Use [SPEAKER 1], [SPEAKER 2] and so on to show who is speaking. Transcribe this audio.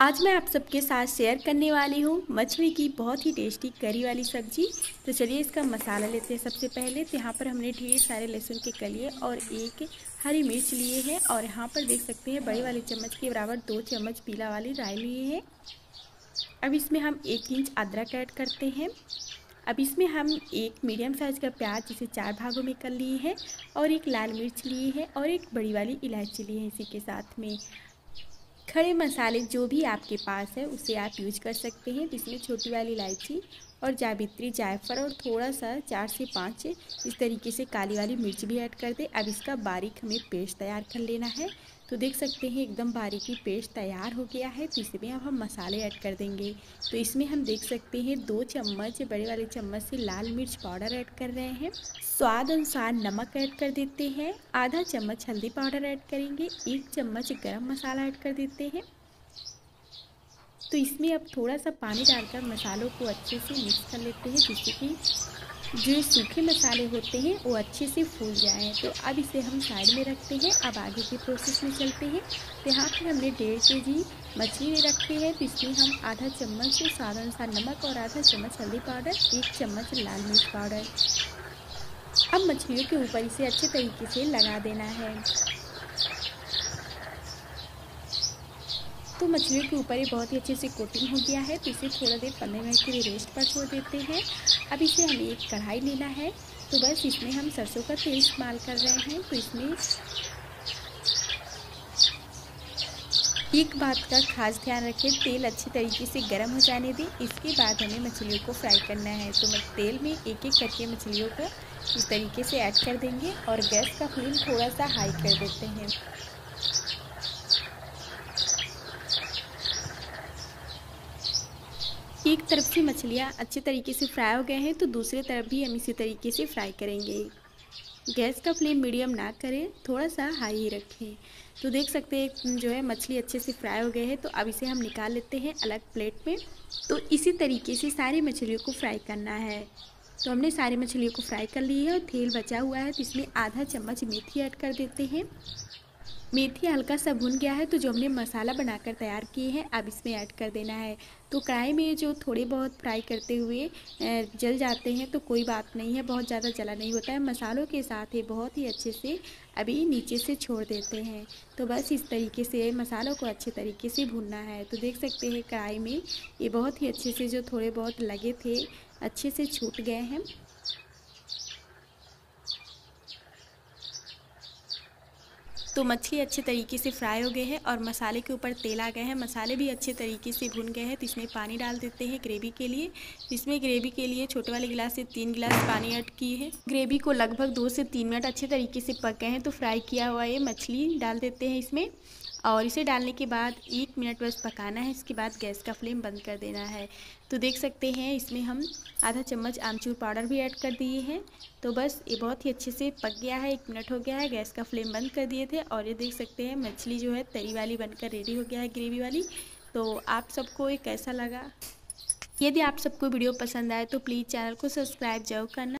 [SPEAKER 1] आज मैं आप सबके साथ शेयर करने वाली हूँ मछली की बहुत ही टेस्टी करी वाली सब्ज़ी। तो चलिए इसका मसाला लेते हैं सबसे पहले। तो यहाँ पर हमने ढेर सारे लहसुन के कलिए और एक हरी मिर्च लिए हैं और यहाँ पर देख सकते हैं बड़े वाले चम्मच के बराबर दो चम्मच पीला वाली राय लिए हैं। अब इसमें हम एक इंच अदरक ऐड करते हैं। अब इसमें हम एक मीडियम साइज़ का प्याज, जिसे चार भागों में कर लिए हैं और एक लाल मिर्च लिए है और एक बड़ी वाली इलायची ली है इसी के साथ में। खड़े मसाले जो भी आपके पास है, उसे आप यूज़ कर सकते हैं। जिसमें छोटी वाली इलायची और जावित्री, जायफल और थोड़ा सा चार से पाँच इस तरीके से काली वाली मिर्च भी ऐड कर दें। अब इसका बारीक हमें पेस्ट तैयार कर लेना है। तो देख सकते हैं एकदम बारीकी पेस्ट तैयार हो गया है तो इसमें अब हम मसाले ऐड कर देंगे। तो इसमें हम देख सकते हैं दो चम्मच, बड़े वाले चम्मच से लाल मिर्च पाउडर ऐड कर रहे हैं। स्वाद अनुसार नमक ऐड कर देते हैं। आधा चम्मच हल्दी पाउडर ऐड करेंगे, एक चम्मच गरम मसाला ऐड कर देते हैं। तो इसमें अब थोड़ा सा पानी डालकर मसालों को अच्छे से मिक्स कर लेते हैं, जिससे कि जो सूखे मसाले होते हैं, वो अच्छे से फूल जाएँ। तो अब इसे हम साइड में रखते हैं। अब आगे के प्रोसेस में चलते हैं। तो यहाँ पर हमने डेढ़ के जी मछली रखी है। तो इसमें हम आधा चम्मच स्वाद अनुसार नमक और आधा चम्मच हल्दी पाउडर, एक चम्मच लाल मिर्च पाउडर। अब मछलियों के ऊपर इसे अच्छे तरीके से लगा देना है। तो मछलियों के ऊपर ये बहुत ही अच्छे से कोटिंग हो गया है तो इसे थोड़ा देर पंद्रह मिनट के लिए रेस्ट पर छोड़ देते हैं। अब इसे हमें एक कढ़ाई लेना है तो बस इसमें हम सरसों का तेल इस्तेमाल कर रहे हैं तो इसमें एक बात का खास ध्यान रखें, तेल अच्छी तरीके से गर्म हो जाने दें। इसके बाद हमें मछलियों को फ्राई करना है तो मैं तेल में एक एक करके मछलियों को इस तरीके से ऐड कर देंगे और गैस का फ्लेम थोड़ा सा हाई कर देते हैं। एक तरफ़ से मछलियाँ अच्छे तरीके से फ्राई हो गए हैं तो दूसरी तरफ़ भी हम इसी तरीके से फ्राई करेंगे। गैस का फ्लेम मीडियम ना करें थोड़ा सा हाई ही रखें। तो देख सकते हैं जो है मछली अच्छे से फ्राई हो गए हैं तो अब इसे हम निकाल लेते हैं अलग प्लेट में। तो इसी तरीके से सारी मछलियों को फ्राई करना है। तो हमने सारी मछलियों को फ्राई कर ली है और तेल बचा हुआ है तो इसमें आधा चम्मच मेथी ऐड कर देते हैं। मेथी हल्का सा भुन गया है तो जो हमने मसाला बनाकर तैयार किए हैं, अब इसमें ऐड कर देना है। तो कढ़ाई में जो थोड़े बहुत फ्राई करते हुए जल जाते हैं तो कोई बात नहीं है, बहुत ज़्यादा जला नहीं होता है। मसालों के साथ ही बहुत ही अच्छे से अभी नीचे से छोड़ देते हैं। तो बस इस तरीके से मसालों को अच्छे तरीके से भूनना है। तो देख सकते हैं कढ़ाई में, ये बहुत ही अच्छे से जो थोड़े बहुत लगे थे, अच्छे से छूट गए हैं। तो मछली अच्छे तरीके से फ्राई हो गए हैं और मसाले के ऊपर तेल आ गए हैं। मसाले भी अच्छे तरीके से भुन गए हैं। तो इसमें पानी डाल देते हैं ग्रेवी के लिए। इसमें ग्रेवी के लिए छोटे वाले गिलास से तीन गिलास पानी ऐड किए हैं। ग्रेवी को लगभग दो से तीन मिनट अच्छे तरीके से पक गए हैं। तो फ्राई किया हुआ ये मछली डाल देते हैं इसमें। और इसे डालने के बाद एक मिनट बस पकाना है, इसके बाद गैस का फ्लेम बंद कर देना है। तो देख सकते हैं, इसमें हम आधा चम्मच आमचूर पाउडर भी ऐड कर दिए हैं। तो बस ये बहुत ही अच्छे से पक गया है, एक मिनट हो गया है, गैस का फ्लेम बंद कर दिए थे। और ये देख सकते हैं, मछली जो है तरी वाली बनकर रेडी हो गया है ग्रेवी वाली। तो आप सबको ये कैसा लगा? यदि आप सबको वीडियो पसंद आए तो प्लीज़ चैनल को सब्सक्राइब ज़रूर करना।